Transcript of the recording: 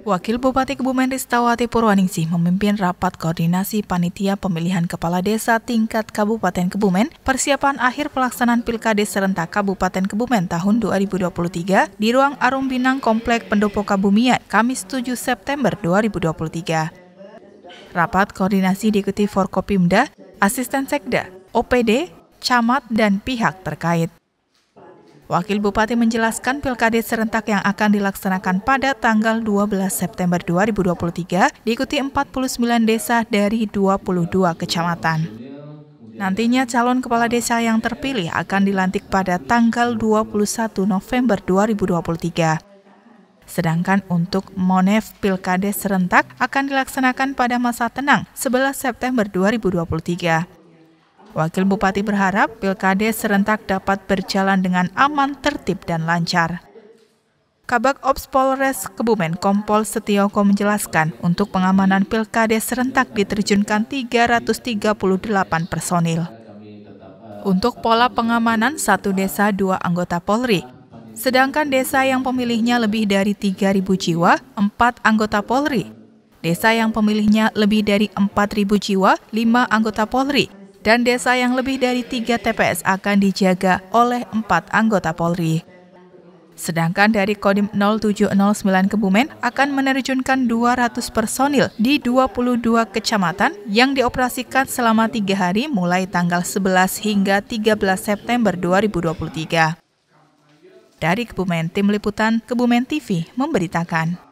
Wakil Bupati Kebumen Ristawati Purwaningsih memimpin rapat koordinasi panitia pemilihan kepala desa tingkat Kabupaten Kebumen persiapan akhir pelaksanaan Pilkades serentak Kabupaten Kebumen tahun 2023 di ruang Arum Binang Komplek Pendopo Kabumian, Kamis 7 September 2023. Rapat koordinasi diikuti Forkopimda, Asisten Sekda, OPD, Camat, dan pihak terkait. Wakil Bupati menjelaskan pilkades serentak yang akan dilaksanakan pada tanggal 12 September 2023 diikuti 49 desa dari 22 kecamatan. Nantinya calon kepala desa yang terpilih akan dilantik pada tanggal 21 November 2023. Sedangkan untuk Monef Pilkades serentak akan dilaksanakan pada masa tenang 11 September 2023. Wakil Bupati berharap Pilkades serentak dapat berjalan dengan aman, tertib, dan lancar. Kabak Ops Polres Kebumen Kompol Setioko menjelaskan untuk pengamanan Pilkades serentak diterjunkan 338 personil. Untuk pola pengamanan satu desa dua anggota Polri, sedangkan desa yang pemilihnya lebih dari 3.000 jiwa, empat anggota Polri. Desa yang pemilihnya lebih dari 4.000 jiwa, lima anggota Polri dan desa yang lebih dari tiga TPS akan dijaga oleh empat anggota Polri. Sedangkan dari Kodim 0709 Kebumen akan menerjunkan 200 personil di 22 kecamatan yang dioperasikan selama tiga hari mulai tanggal 11 hingga 13 September 2023. Dari Kebumen, Tim Liputan Kebumen TV memberitakan.